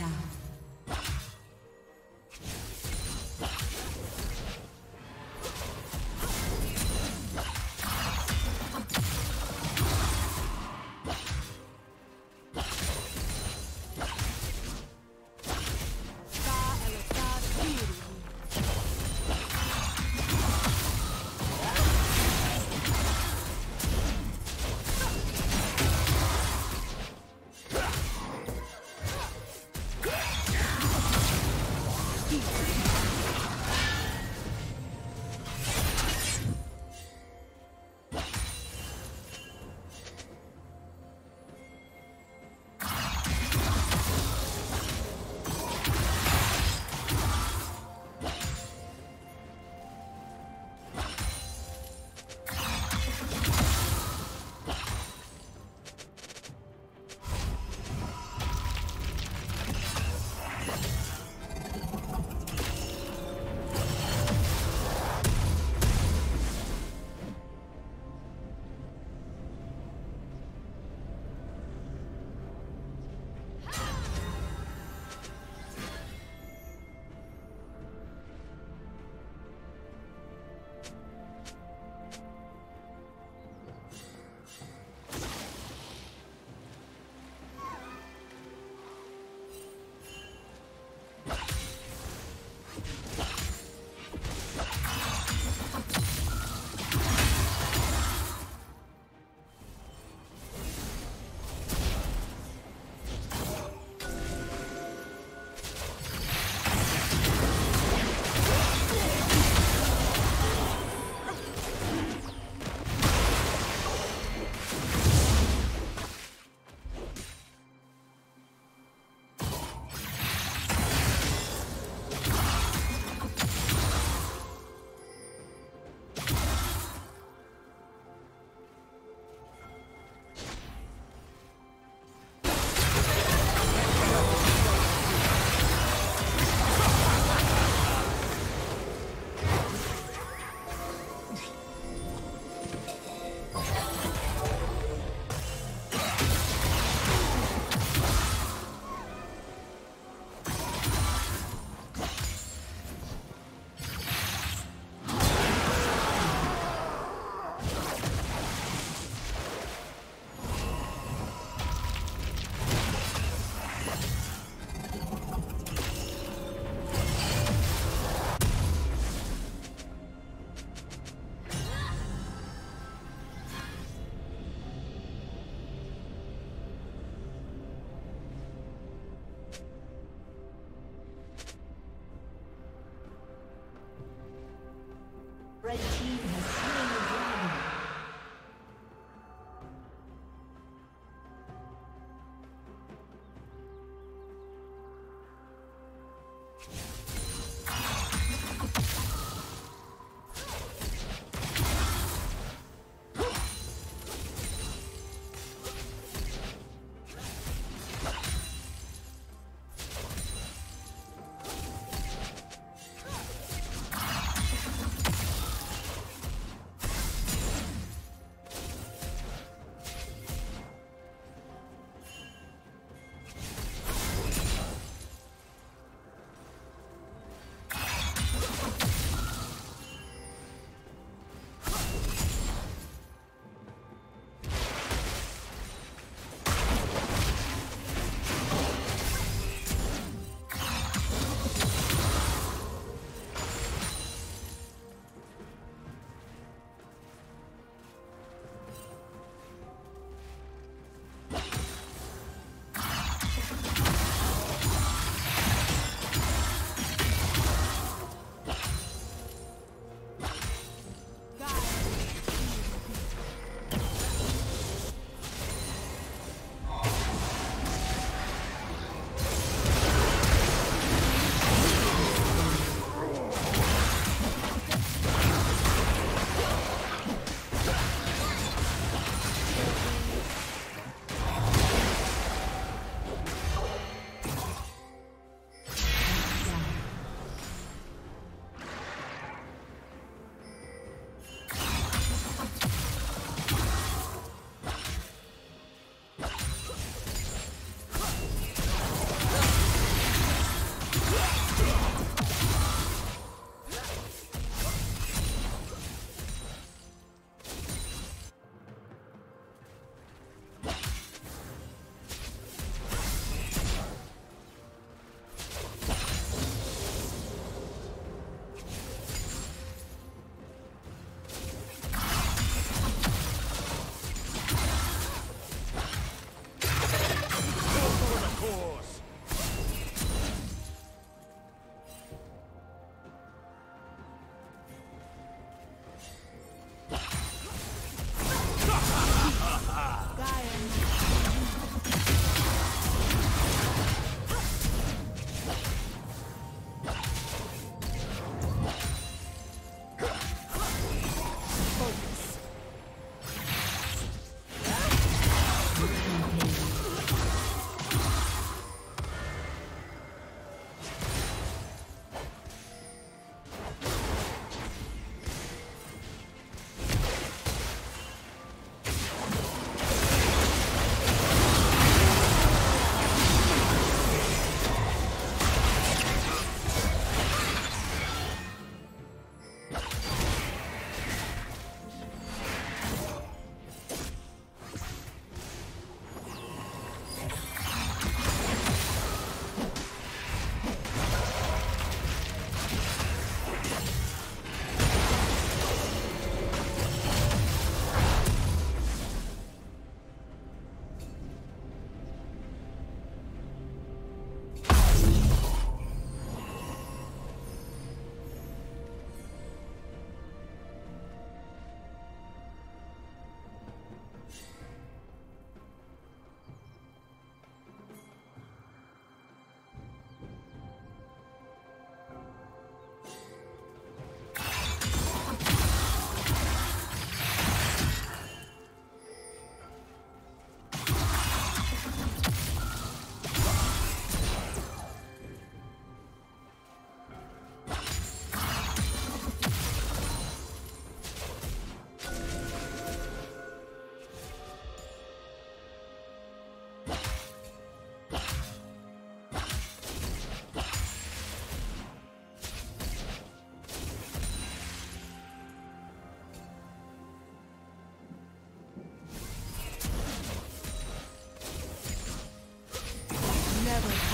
down. level.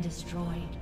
Destroyed.